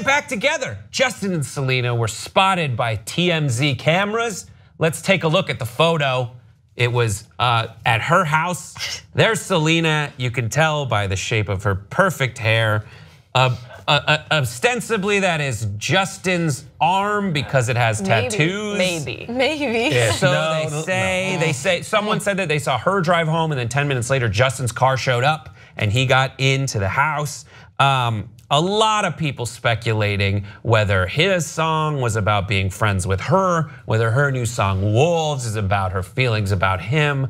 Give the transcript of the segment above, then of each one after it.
they back together? Justin and Selena were spotted by TMZ cameras. Let's take a look at the photo. It was uh, at her house. There's Selena. You can tell by the shape of her perfect hair. Uh, uh, ostensibly, that is Justin's arm because it has tattoos. Maybe. Maybe. Yeah, so No, they no, say they say someone said that they saw her drive home, and then 10 minutes later, Justin's car showed up, and he got into the house. Um, a lot of people speculating whether his song was about being friends with her, whether her new song Wolves is about her feelings about him.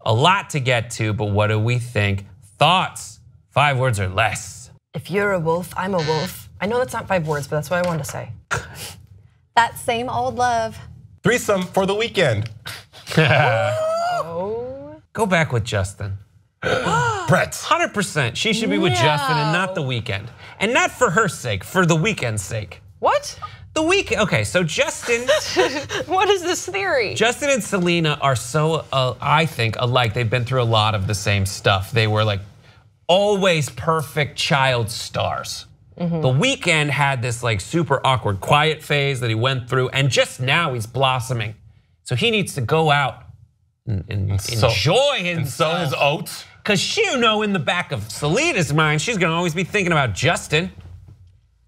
A lot to get to, but what do we think? Thoughts? Five words or less. If you're a wolf, I'm a wolf. I know that's not five words, but that's what I wanted to say. That same old love. Threesome for the weekend. Oh. Go back with Justin. Brett. 100%. She should be with Justin and not the Weeknd. And not for her sake, for the Weeknd's sake. What? The week, okay, so Justin, What is this theory? Justin and Selena are so, uh, I think, alike. They've been through a lot of the same stuff. They were like always perfect child stars. The Weeknd had this like super awkward quiet phase that he went through, and just now he's blossoming. So he needs to go out and, and so- enjoy And so himself. his oats. Cause you know, in the back of Selena's mind, she's gonna always be thinking about Justin.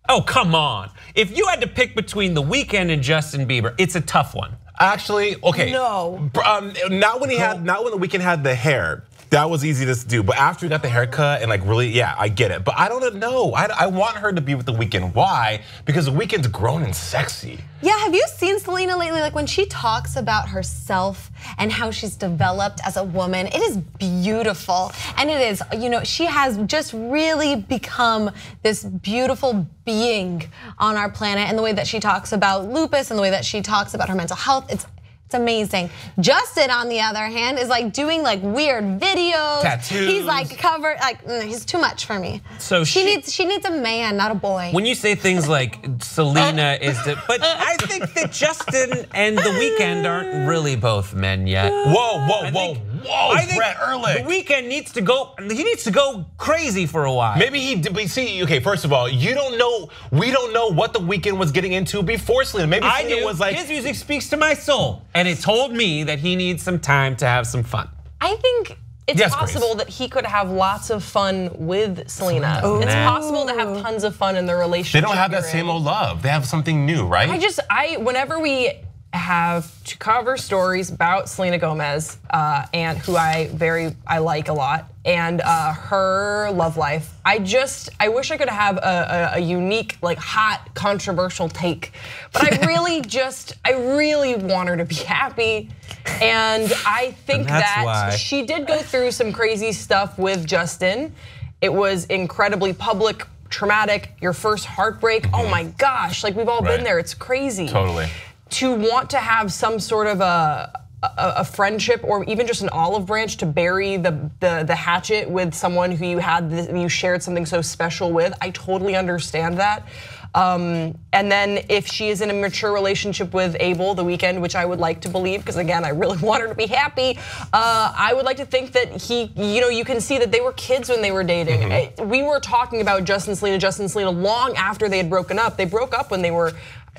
Oh, come on. If you had to pick between The Weeknd and Justin Bieber, it's a tough one. Actually, okay. No. Um, not when he had, not when the Weeknd had the hair. That was easy to do. But after he got the haircut and like really, yeah, I get it. But I don't know. I, I want her to be with the Weeknd. Why? Because the Weeknd's grown and sexy. Yeah, have you seen Selena lately? Like when she talks about herself and how she's developed as a woman, it is beautiful. And it is, you know, she has just really become this beautiful being on our planet. And the way that she talks about lupus and the way that she talks about her mental health, it's it's amazing. Justin, on the other hand, is like doing like weird videos. Tattoos. He's like covered, like mm, he's too much for me. So she, she- needs she needs a man, not a boy. When you say things like Selena is the, but I think that Justin and The Weeknd aren't really both men yet. Whoa, whoa, I whoa, think- whoa, I think Brett Erlich. The Weeknd needs to go. He needs to go crazy for a while. Maybe he did, but see, okay, first of all, you don't know, we don't know what the Weeknd was getting into before Selena. Maybe I Selena do. was like, His music speaks to my soul, and it told me that he needs some time to have some fun. I think it's Yes, possible Grace. that he could have lots of fun with Selena. It's Nah. possible to have tons of fun in their relationship. they don't have that you're same in. old love. They have something new, right? I just, I, whenever we have to cover stories about Selena Gomez, uh, and who I very, I like a lot, and uh, her love life, I just, I wish I could have a, a, a unique, like hot, controversial take. But I really just, I really want her to be happy. And I think And that why. she did go through some crazy stuff with Justin. It was incredibly public, traumatic, your first heartbreak. Oh my gosh, like we've all Mm-hmm. Been there. It's crazy Totally. To want to have some sort of a a, friendship or even just an olive branch to bury the, the the hatchet with someone who you had this, you shared something so special with. I totally understand that. Um, and then if she is in a mature relationship with Abel, the Weeknd, which I would like to believe, because again, I really want her to be happy. Uh, I would like to think that he, you know, you can see that they were kids when they were dating. Eh, We were talking about Justin Selena, Justin Selena long after they had broken up. They broke up when they were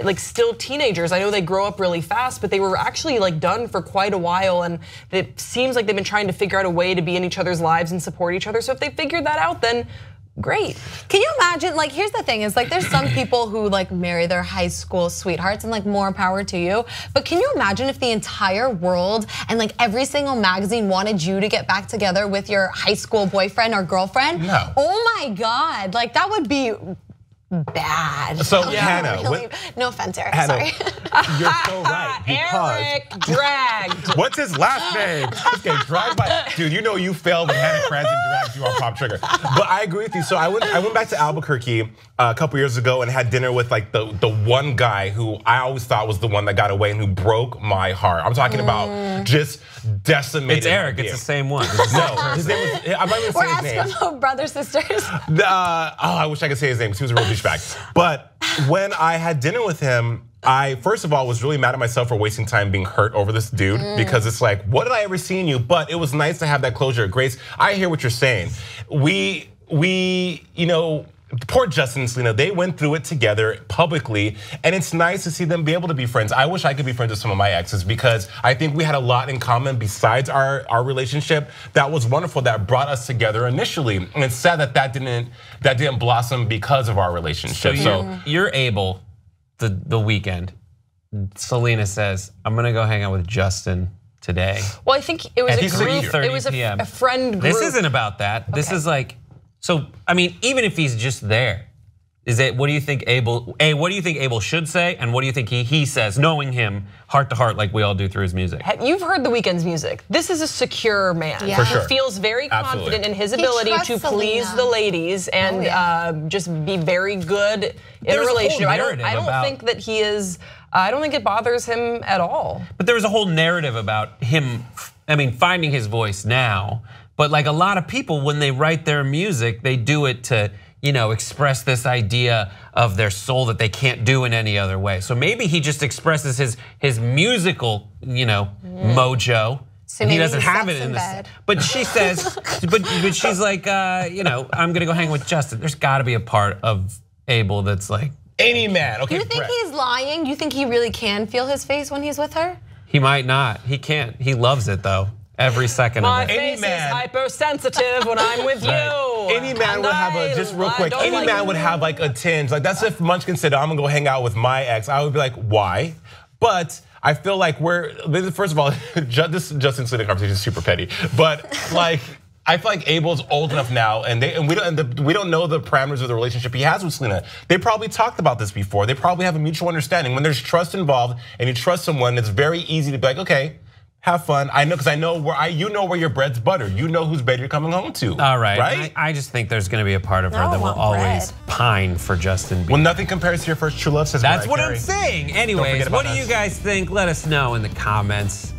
like still teenagers. I know they grow up really fast, but they were actually like done for quite a while, and it seems like they've been trying to figure out a way to be in each other's lives and support each other. So if they figured that out, then great. Can you imagine? Like, here's the thing: is like there's some people who like marry their high school sweethearts, and like more power to you. But can you imagine if the entire world and like every single magazine wanted you to get back together with your high school boyfriend or girlfriend? No. Oh my God! Like that would be bad. So, That would Hannah, really- when- no offense, Eric. Hannah, Sorry. You're so right. Because Eric dragged. What's his last name? Okay, drive by. Dude, you know you failed when Hannah Cranston dragged you on Pop Trigger. But I agree with you. So I went, I went back to Albuquerque uh, a couple years ago and had dinner with like the the one guy who I always thought was the one that got away and who broke my heart. I'm talking about just decimated. It's Eric. It's the same one. No, his name was. I'm not even We're saying his name. Eskimo brothers sisters. Uh, oh, I wish I could say his name because he was a real douchebag. But when I had dinner with him, I first of all was really mad at myself for wasting time being hurt over this dude mm. because it's like, what did I ever see in you? But it was nice to have that closure. Grace, I hear what you're saying. We we you know poor Justin and Selena, they went through it together publicly, and it's nice to see them be able to be friends. I wish I could be friends with some of my exes because I think we had a lot in common besides our, our relationship that was wonderful that brought us together initially. And it's sad that that didn't that didn't blossom because of our relationship. So you're, you're able the the Weeknd. Selena says, "I'm gonna go hang out with Justin today." Well, I think it was At a 3:30 group. It was a, PM. a friend group. This isn't about that. This is like, so I mean, even if he's just there, is it? What do you think Abel? A, what do you think Abel should say, and what do you think he he says, knowing him heart to heart, like we all do through his music? You've heard the Weeknd's music. This is a secure man. Yeah. For sure. He feels very Absolutely. confident in his ability trusts to please Selena. the ladies and Oh, yeah. uh, just be very good in There's a a whole relationship. I don't. I don't about- think that he is. I don't think it bothers him at all. But there was a whole narrative about him, I mean, finding his voice now. But like a lot of people, when they write their music, they do it to, you know, express this idea of their soul that they can't do in any other way. So maybe he just expresses his his musical, you know, mojo. So and he doesn't he have it in in this. bed. But she says, but but she's like, uh, you know, I'm gonna go hang with Justin. There's got to be a part of Abel that's like, Any man, okay. You think Brett. he's lying? You think he really can feel his face when he's with her? he might not, he can't. He loves it though, every second My of it. Any face man- is hypersensitive when I'm with you. Any man And would have a just real quick. Any like- man would have like a tinge. Like that's if Munchkin said, "I'm gonna go hang out with my ex." I would be like, "Why?" But I feel like we're first of all, Ju- this Justin Selena conversation is super petty. But like. I feel like Abel's old enough now, and they and we don't and the, we don't know the parameters of the relationship he has with Selena. They probably talked about this before. They probably have a mutual understanding. When there's trust involved, and you trust someone, it's very easy to be like, okay, have fun. I know because I know where I you know where your bread's buttered. You know whose bed you're coming home to. All right. right. I, I just think there's going to be a part of her that will always bread. pine for Justin Bieber. Well, nothing compares to your first true love, says That's Mariah what Carey. I'm saying. Anyways, what about do you guys think? Let us know in the comments.